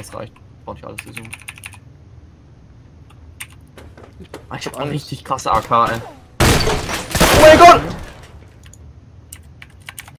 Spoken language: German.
das reicht. Brauche ich alles versuchen. Ah, ich hab eine richtig krasse AK, ey. Oh mein Gott!